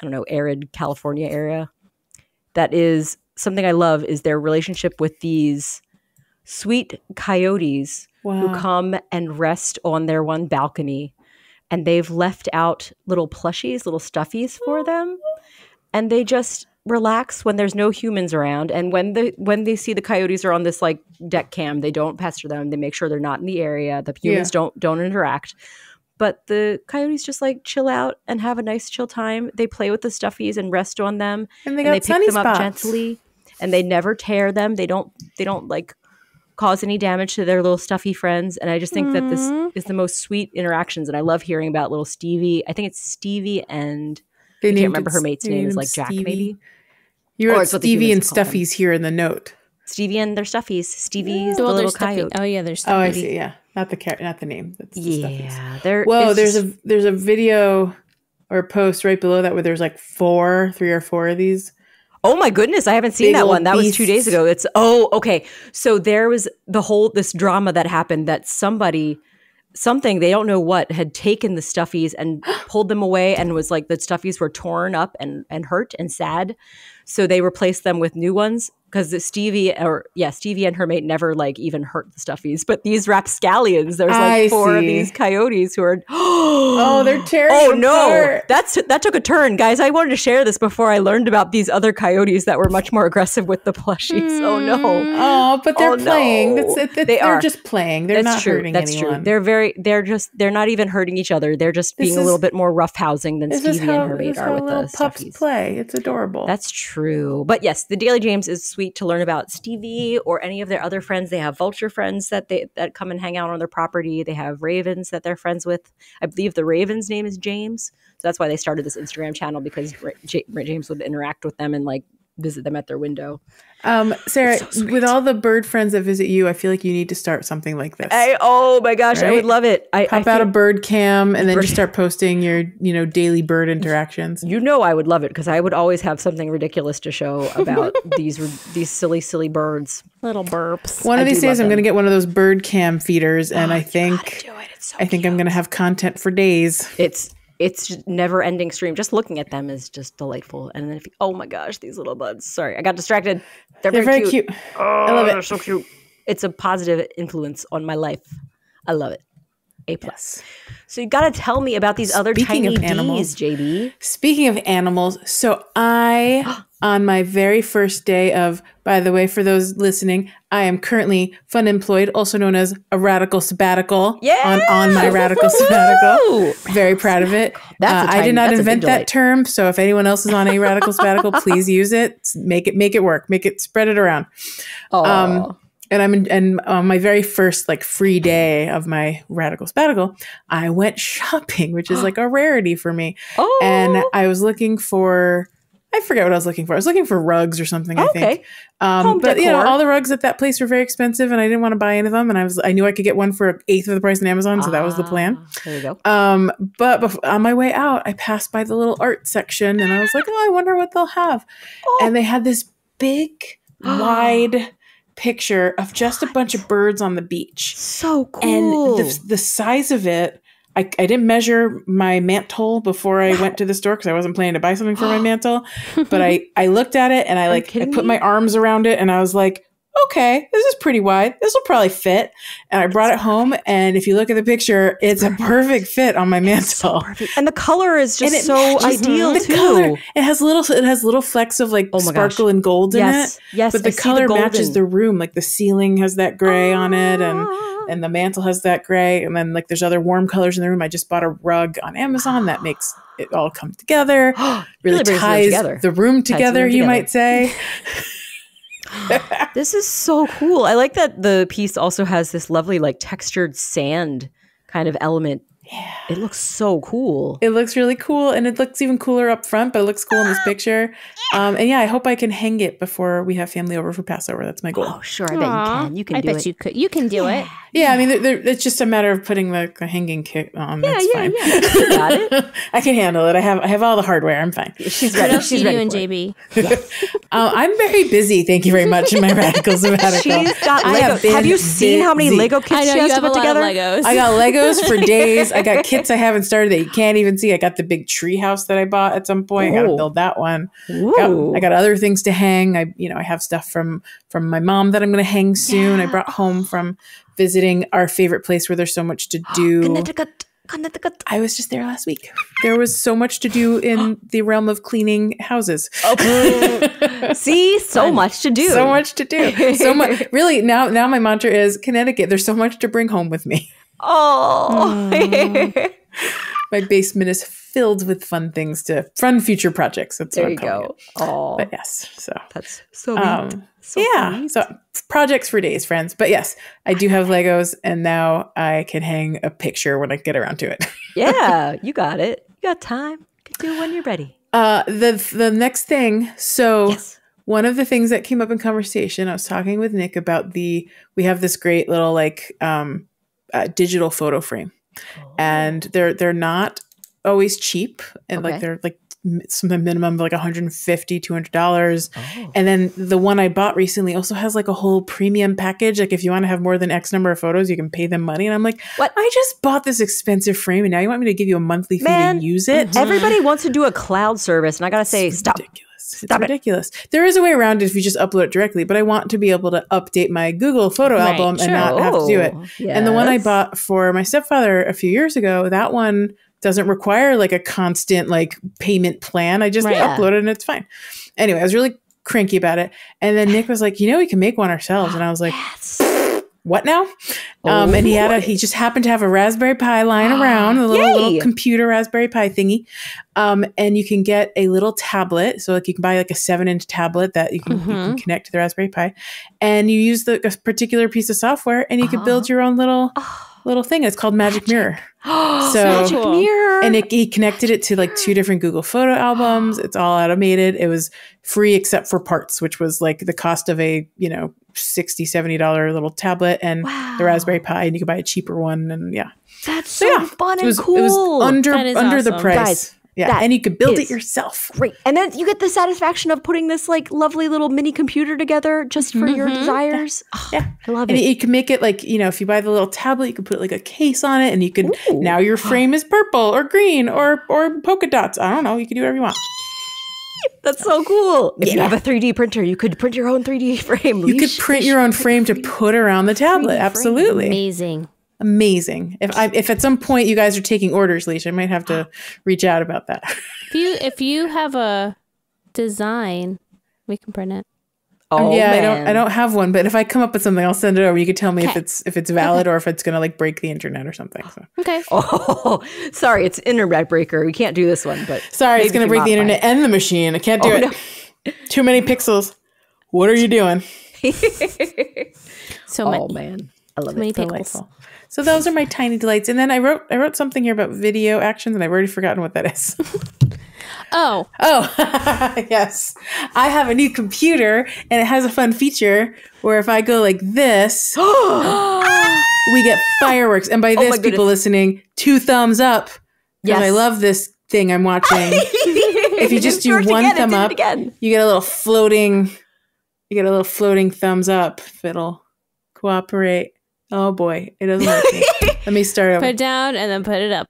I don't know arid California area. That is something I love. Is their relationship with these sweet coyotes who come and rest on their one balcony and they've left out little plushies, little stuffies for them. And they just relax when there's no humans around. And when the when they see the coyotes are on this like deck cam, they don't pester them. They make sure they're not in the area. The humans don't don't interact. But the coyotes just like chill out and have a nice chill time. They play with the stuffies and rest on them And they and they pick them spots. up gently and they never tear them they don't they don't like cause any damage to their little stuffy friends and i just think that this mm-hmm. is the most sweet interactions and i love hearing about little stevie i think it's stevie and They i can't remember her mate's name is like jack Stevie. maybe You wrote it's Stevie and humans. Stuffies here in the note. stevie and their stuffies stevie's the Well, little there's stuffy. coyote Oh yeah, there's Oh, I stuffy. see. Yeah, not the car- not the name. That's the yeah there Whoa, there's just- a there's a video or post right below that where there's like four, three or four of these. Oh my goodness, I haven't seen Big that one. That was two days ago. It's oh, okay. So there was the whole this drama that happened that somebody something they don't know what had taken the stuffies and (gasps) pulled them away and was like the stuffies were torn up and and hurt and sad. So they replaced them with new ones because Stevie or yeah, Stevie and her mate never like even hurt the stuffies. But these rapscallions, there's like I four of these coyotes who are (gasps) Oh, they're tearing Oh no, apart. that's that took a turn, guys. I wanted to share this before I learned about these other coyotes that were much more aggressive with the plushies. Oh no, Oh, but they're Oh, playing. no. That's, it- They they're are. just playing. They're that's not true. hurting That's anyone. true. They're very. They're just. They're not even hurting each other. They're just This being a little bit more rough-housing than Stevie how, and her mate are with the pups stuffies. play. It's adorable. That's true. But yes, the Daily James is sweet to learn about Stevie or any of their other friends. They have vulture friends that they that come and hang out on their property. They have ravens that they're friends with. I believe the raven's name is James. So that's why they started this Instagram channel because James would interact with them and like visit them at their window. um, Sarah, so with all the bird friends that visit you, I feel like you need to start something like this. I, oh my gosh, I would love it. I, I Pop out a bird cam and then Bird- just start posting your, you know, daily bird interactions. you know I would love it because I would always have something ridiculous to show about (laughs) these these silly silly birds. Little burps. One of I these days, I'm going to get one of those bird cam feeders, and I think Do it. So I think I'm going to have content for days. it's it's never ending stream. Just looking at them is just delightful. And then if you, oh my gosh, these little buds. Sorry, I got distracted. They're, They're very, very cute. cute. Oh, I love it. They're so cute. It's a positive influence on my life. I love it. A plus. So you got to tell me about these other Speaking tiny of animals. bees, JB. Speaking of animals, so I, (gasps) on my very first day of, by the way, for those listening, I am currently fun employed, also known as a radical sabbatical. Yeah! On, on my radical sabbatical. Very proud of it. That's Uh, I did not that's a big invent that term, so if anyone else is on a radical sabbatical, (laughs) please use it. Make it make it work. Make it spread it around. Oh, Um, and I'm in, and on my very first like free day of my radical sabbatical, I went (laughs) shopping, which is like a rarity for me oh. and I was looking for I forget what I was looking for. I was looking for rugs or something. I okay. think. Um, Home but you know, all the rugs at that place were very expensive, and I didn't want to buy any of them. And I was I knew I could get one for an eighth of the price on Amazon, so that was the plan. Ah, There you go. Um, but bef- on my way out, I passed by the little art section, and I was like, oh, I wonder what they'll have. Oh. And they had this big, (gasps) wide picture of just a bunch of birds on the beach So cool. and the, the size of it I, I didn't measure my mantle before I went to the store because I wasn't planning to buy something for my (gasps) mantle. But I, I looked at it and I like I put my arms around it and I was like, okay, this is pretty wide. This will probably fit. And I brought it home and if you look at the picture, it's a (laughs) perfect fit on my mantle. Perfect. And the (laughs) color is just so ideal the too. color. It has little it has little flecks of like Oh my gosh. sparkle and gold in Yes, it. yes, But the I color matches the room. Like the ceiling has that gray on it and Ah. and the mantle has that gray and then like there's other warm colors in the room i just bought a rug on amazon that (gasps) makes it all come together (gasps) really, Really brings the room ties together. the room together you together. might say (laughs) This is so cool. I like that the piece also has this lovely, like textured sand kind of element. Yeah. It looks so cool. it looks really cool and it looks even cooler up front but it looks cool in this picture um, and yeah i hope i can hang it before we have family over for passover that's my goal Oh, sure. I bet you can. You can I do bet it. you could. You can do it. yeah i mean there, there, it's just a matter of putting the, the hanging kit on Yeah, that's yeah, fine yeah. You got it. (laughs) i can handle it i have i have all the hardware i'm fine She's What ready. else She's ready. doing, for it. JB? (laughs) uh, i'm very busy thank you very much in my (laughs) radical sabbatical She's got I Lego. have Have, you seen how many. Lego kits know she has to put together? I got Legos for days. I got kits I haven't started that you can't even see. I got the big tree house that I bought at some point. I got to build that one. Got- I got other things to hang. I, you know, I have stuff from from my mom that I'm going to hang soon. I brought home from visiting our favorite place where there's so much to do. (gasps) Connecticut. Connecticut. I was just there last week. There was so much to do in (gasps) the realm of cleaning houses. Oh, (laughs) see, so much to do. So much to do. So much. (laughs) Really, now now my mantra is Connecticut. There's so much to bring home with me. Oh. (laughs) My basement is filled with fun things to fun future projects. That's there what I'm you go. it. Oh, But yes, so that's so um. So yeah, neat. so projects for days, friends. But yes, I do have Legos, and now I can hang a picture when I get around to it. (laughs) yeah, you got it. You got time. You can do it when you're ready. Uh, the the next thing. So Yes. one of the things that came up in conversation, I was talking with Nick about the. We have this great little like um, uh, digital photo frame, Oh. and they're they're not always cheap, and like they're like something minimum of like 150 $200 and then the one i bought recently also has like a whole premium package like if you want to have more than x number of photos you can pay them money and i'm like What? i just bought this expensive frame and now you want me to give you a monthly fee Man, to use it mm-hmm. Everybody wants to do a cloud service, and I gotta say, stop. ridiculous. Stop it. it's ridiculous. There is a way around it if you just upload it directly, but I want to be able to update my Google photo Right, album and not have to do it. Oh, And the one I bought for my stepfather a few years ago, that one doesn't require like a constant like payment plan. I just Right. upload it and it's fine. Anyway, I was really cranky about it. And then Nick was like, you know, we can make one ourselves. And I was like, what now? Um, and he had a he just happened to have a Raspberry Pi lying (gasps) around, a little, little computer Raspberry Pi thingy. Um, and you can get a little tablet, so like you can buy like a seven inch tablet that you can, you can connect to the Raspberry Pi, and you use the a particular piece of software, and you can build your own little little thing. It's called Magic Mirror. (gasps) so Magic mirror. and it, he connected it to like two different Google photo albums. It's all automated. It was free except for parts, which was like the cost of a, you know, 60 $70 little tablet and Wow. the Raspberry Pi. And you could buy a cheaper one. And yeah. That's So so yeah, fun it and was, cool. it was under, That is under the price. Guys, yeah. that And you could build it yourself. Great. And then you get the satisfaction of putting this like lovely little mini computer together just for your desires. Oh, Yeah. I love And it. you can make it like, you know, if you buy the little tablet, you can put like a case on it and you can Ooh. now your (gasps) frame is purple or green or, or polka dots. I don't know. You can do whatever you want. (laughs) That's so cool. If you have a 3D printer, you could print your own 3D (laughs) frame. You could print your own frame to put around the tablet. Absolutely. Amazing. Amazing. If I if at some point you guys are taking orders, Leisha, I might have to (gasps) reach out about that. If you if you have a design, we can print it. Oh, um, yeah, I don't I don't have one, but if I come up with something, I'll send it over. You could tell me if it's if it's valid or if it's gonna like break the internet or something. So. Okay. (laughs) Oh, sorry, it's internet breaker. We can't do this one, but Sorry, it's gonna break the can modify internet and the machine. I can't do Oh, it. (laughs) Too many pixels. What are you doing? it. (laughs) So oh many, man, I love so many it. pickles. Delightful. So those are my tiny delights. And then I wrote I wrote something here about video actions, and I've already forgotten what that is. (laughs) Oh, Oh, (laughs) yes. I have a new computer and it has a fun feature where if I go like this, (gasps) we get fireworks. And by Oh this, my people listening, two thumbs up. Yes. I love this thing I'm watching. (laughs) if you just do one again, thumb up, again. you get a little floating, you get a little floating thumbs up. If it'll cooperate. Oh boy, it doesn't like me. (laughs) Let me start put it down and then put it up.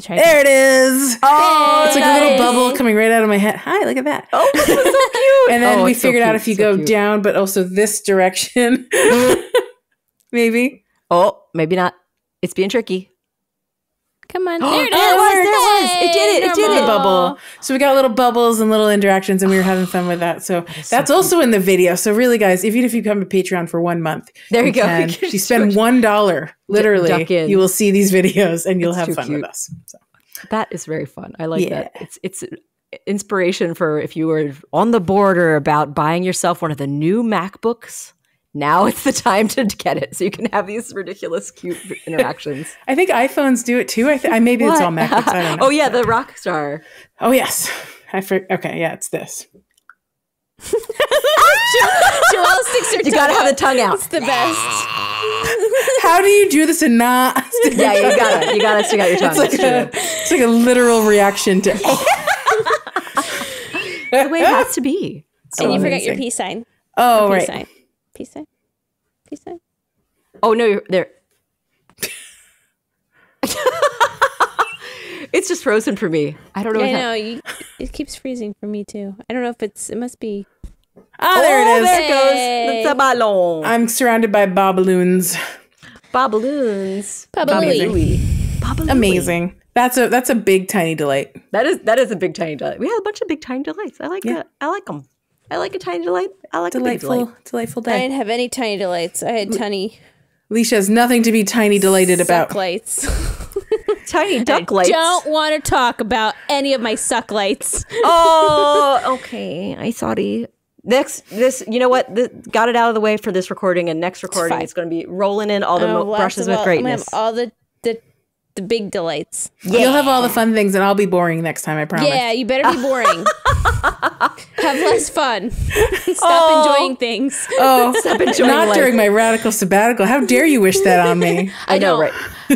Try There it is. Oh, It's like a little nice. bubble coming right out of my head. Hi, look at that. Oh, this is so (laughs) cute. And then Oh, we it's so figured out if you so go cute. down, but also this direction, (laughs) maybe. Oh, maybe not. It's being tricky. Come on. (gasps) There it oh, is. There it was, there it was. It did it, it did The it. Bubble. So we got little bubbles and little interactions, and we were (sighs) having fun with that. So that's also in the video. So really, guys, even if you come to Patreon for one month, There you go. (laughs) can- You If you spend one dollar, literally, duck you will see these videos and you'll It's have fun cute. with us. So. That is very fun. I like that. It's it's inspiration for if you were on the border about buying yourself one of the new MacBooks. Now it's the time to get it, so you can have these ridiculous, cute (laughs) interactions. I think iPhones do it too. I, th- I maybe it's all What? MacBooks. Don't (laughs) oh yeah, the rock star. Oh yes. I for- okay. Yeah, it's this. (laughs) Joelle sticks her You gotta have the tongue out. It's the best. How do you do this and not? Yeah, you gotta you gotta stick out your tongue. It's like, It's a, true. it's like a literal reaction to. the way it has to be. and you forget your peace sign. Oh Peace right. sign. Peace sign. Peace sign. Oh no, you're there. (laughs) it's just frozen for me. I don't know. I what hap- know. You, it keeps freezing for me too. I don't know if it's. It must be. Ah, there oh, it is. there it goes. Hey. It's a ballon. I'm surrounded by balloons. Babaloons. Babalooey. Babalooey. Amazing. That's a that's a big tiny delight. That is that is a big tiny delight. We had a bunch of big tiny delights. I like Yeah. that. I like them. I like a tiny delight. I like a big Delightful, delight. delightful I didn't have any tiny delights. I had tiny Leisha has nothing to be tiny delighted about. lights. (laughs) Tiny duck lights. Don't want to talk about any of my suck lights. (laughs) oh, okay. I sorry. Next, this you know what? The, got it out of the way for this recording, and next recording fine. it's going to be rolling in all the oh, mo- Oh, brushes well, with I'm gonna have greatness. all the the the big delights. You'll have all the fun things, and I'll be boring next time. I promise. Yeah, you better be boring. (laughs) have less fun. Stop Oh. enjoying things. Oh, (laughs) stop enjoying not life. during my radical sabbatical. How dare you wish that on me? (laughs) I know, right?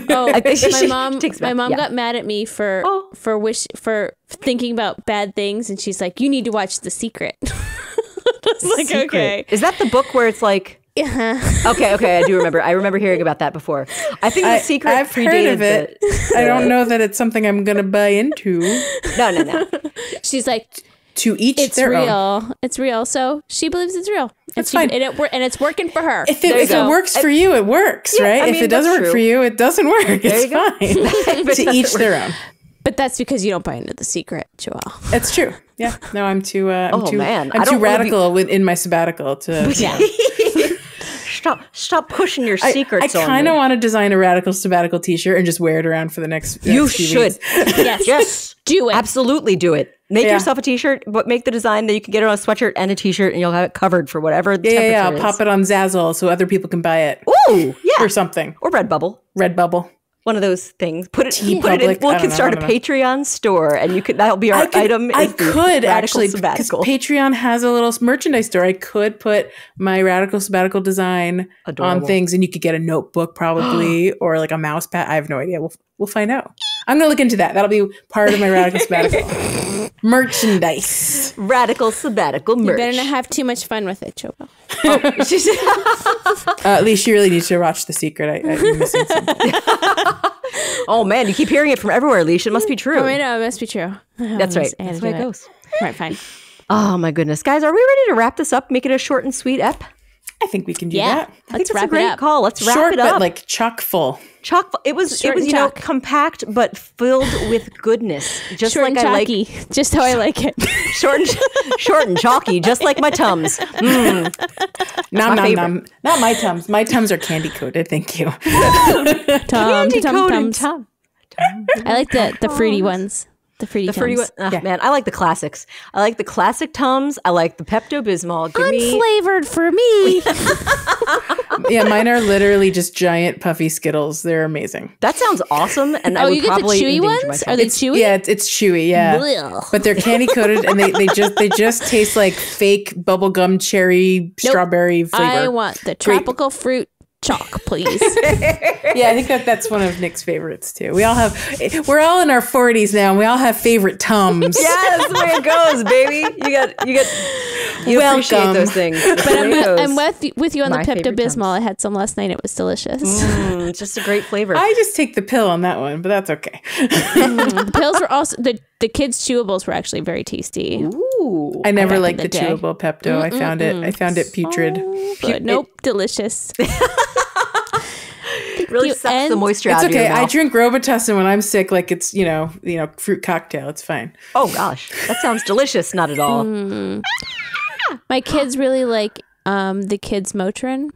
Oh, I think my mom. takes My mom yeah. got mad at me for Oh. for wish for thinking about bad things, and she's like, "You need to watch The Secret." I was like, Secret. okay. Is that the book where it's like? Yeah. (laughs) Okay, okay, I do remember. I remember hearing about that before. I think the I, secret I've predated heard of it. the- (laughs) I don't know that it's something I'm going to buy into. No, no, no. (laughs) She's like, To each "It's their real. own. It's real." So she believes it's real. That's and fine. and it and it's working for her. If, it, if it works for you, it works, Yeah, right? I if it doesn't that's work for you, it doesn't work. It's you go. fine. to each their own. but that's because you don't buy into The Secret, Joelle. It's true. Yeah. No, I'm too. Uh, I'm Oh, too. man. I'm I too don't be- radical in in my sabbatical to. Yeah. Stop, stop pushing your I, I secrets on kind of want to design a radical sabbatical T-shirt and just wear it around for the next. You next few should. weeks. (laughs) yes. Yes, Do it. absolutely do it. Make Yeah. yourself a T-shirt, but make the design that you can get it on a sweatshirt and a T-shirt, and you'll have it covered for whatever. The Yeah, yeah, yeah. I'll pop it on Zazzle so other people can buy it Ooh, yeah, or something. or Redbubble. Redbubble. One of those things. Put it. You put it in. Well, can know, start a know. Patreon store, and you could. That'll be our I could, item. I could actually because. Patreon has a little merchandise store. I could put my radical sabbatical design Adorable. on things, and you could get a notebook probably (gasps) or like a mouse pad. I have no idea. We'll we'll find out. I'm gonna look into that. That'll be part of my radical sabbatical (laughs) merchandise. radical sabbatical You merch. better not have too much fun with it, Joelle. (laughs) Uh, at least you really need to watch The Secret. I, I, missing something. (laughs) oh man, you keep hearing it from everywhere, Leash. It must be true. Oh, I know. It must be true. That's right. That's to the way it goes. Right, fine. Oh my goodness, guys, are we ready to wrap this up? Make it a short and sweet ep. I think we can do Yeah. that. I Let's that's wrap a great it up. call. Let's wrap Short, it up. but like chock full. chock. full. It was. Short it was and you know compact but filled with goodness, just Short like and I like chalky. (laughs) Just how I like it. (laughs) short and short and chalky, just like my tums. Mm. (laughs) Nom my nom favorite. nom. Not my tums. My tums are candy coated. Thank you. Tom, tum, Coated tums. tum. I like the, the fruity ones. The fruity The fruity one, tums. ugh, Yeah. man. I like the classics. I like the classic tums. I like the Pepto Bismol. Give me Unflavored for me. (laughs) yeah, mine are literally just giant puffy Skittles. They're amazing. that sounds awesome. And I oh, would you get the chewy ones? myself. Are they It's chewy? Yeah, it's, it's chewy. Yeah, Blech. but they're candy coated and they, they just they just taste like fake bubblegum cherry strawberry flavor. I want the tropical fruit chalk, please. (laughs) yeah, I think that that's one of Nick's favorites too. We all have we're all in our forties now, and we all have favorite tums. (laughs) yeah, that's the way it goes, baby. You got you got you appreciate those things. That's But I'm, with, goes. I'm with, with you on My the Pepto Bismol. I had some last night. It was delicious. Mm, it's just a great flavor. I just take the pill on that one, but that's okay. the (laughs) pills were also the the kids' chewables were actually very tasty. Ooh. I never liked the the, chewable Pepto. I found it. I found it putrid. But nope, delicious. It really you. sucks the moisture It's out of your okay. I drink Robitussin when I'm sick, like it's you know you know fruit cocktail. It's fine. Oh gosh, that sounds delicious. Not at all. My kids really like um the kids Motrin.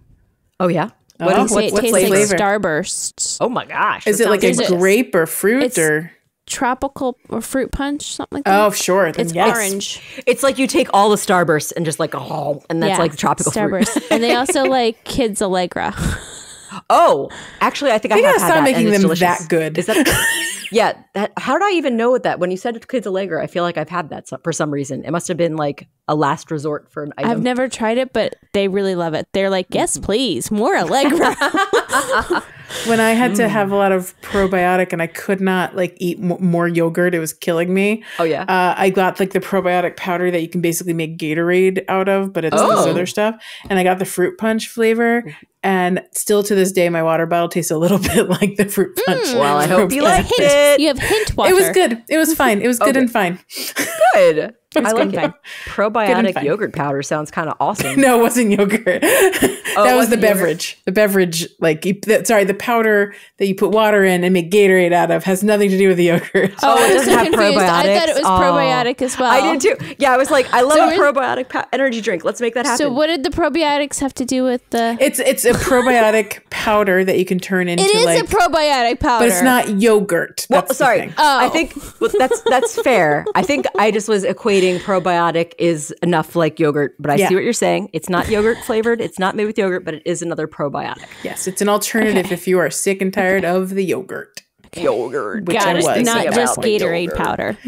Oh yeah. Oh, What, They what's Say it tastes flavor? like flavor? Starbursts. oh my gosh. Is it like sounds a it- grape or fruit It's- or? Tropical or fruit punch, something like that. Oh, sure. Then it's yes. orange. It's like you take all the Starbursts and just like oh, and that's Yeah, like tropical fruit. Starburst. and they also (laughs) like kids Allegra. (laughs) Oh, actually, I think I They have gotta had stop that, making them delicious. that good. Is that? (laughs) yeah. That. How did I even know that? When you said Kids Allegra, I feel like I've had that for some reason. It must have been like a last resort for an item. I've never tried it, but they really love it. They're like, yes, please, more Allegra. (laughs) When I had Mm. to have a lot of probiotic and I could not like eat m- more yogurt, it was killing me. Oh, yeah? Uh, I got like the probiotic powder that you can basically make Gatorade out of, but it's this Oh. other stuff. And I got the fruit punch flavor. And still to this day, my water bottle tastes a little (laughs) bit like the fruit punch. Mm. Well, I hope you probiotic. liked hint. it. You have hint water. It was good. It was fine. It was good Okay. and fine. (laughs) Good. I good like it. fine. Probiotic yogurt powder sounds kind of awesome. (laughs) No, it wasn't yogurt. (laughs) Oh, that it was the wasn't yogurt. beverage. The beverage, like, you, the, sorry, the powder that you put water in and make Gatorade out of has nothing to do with the yogurt. Oh, it oh, I was doesn't so have confused. I thought it was? Oh. probiotic as well. I did too. Yeah, I was like, I love So a probiotic pa- energy drink. Let's make that happen. So what did the probiotics have to do with the? It's it's a probiotic (laughs) powder that you can turn into It is like, a probiotic powder, but it's not yogurt. Well, That's the sorry. thing. Oh. I think well, that's that's fair. I think I just was equating probiotic is enough like yogurt, but I Yeah. see what you're saying. It's not yogurt flavored. It's not made with yogurt, but it is another probiotic. Yes, it's an alternative if you are sick and tired of the yogurt. yogurt. Which Got I it. was Not thinking just. Gatorade Yogurt. powder.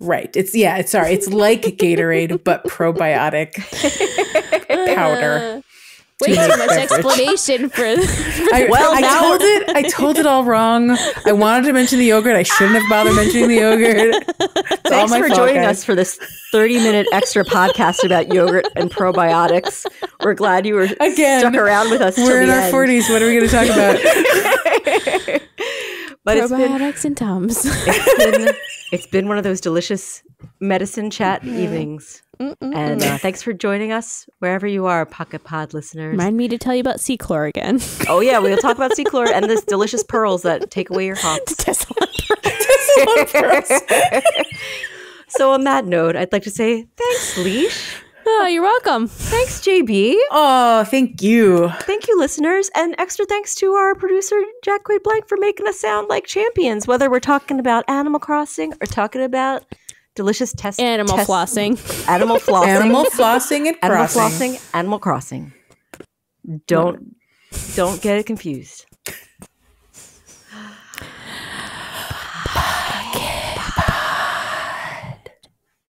Right. It's yeah, it's sorry. It's like Gatorade, but probiotic (laughs) powder. Way too much beverage. explanation for. I, Well, I now- told it. I told it all wrong. I wanted to mention the yogurt. I shouldn't have bothered mentioning the yogurt. It's Thanks for fault, joining guys. us for this 30 minute extra podcast about yogurt and probiotics. We're glad you were Again, stuck around with us. We're in our end. forties. What are we going to talk about? (laughs) But it's been, Probiotics and Tums. (laughs) it's been it's been one of those delicious medicine chat evenings. And uh, thanks for joining us wherever you are, Pocket Pod listeners. Remind me to tell you about Chlor again. oh yeah, we'll talk about (laughs) Chlor and this delicious pearls that take away your hops. (laughs) So on that note, I'd like to say thanks, Leash. Oh, you're welcome. Thanks, JB. Oh, thank you. Thank you, listeners, and extra thanks to our producer Jack Quaid Blank for making us sound like champions. Whether we're talking about Animal Crossing or talking about delicious test Animal test- flossing. (laughs) animal (laughs) flossing, Animal flossing and animal crossing. flossing, Animal Crossing. Don't don't get it confused.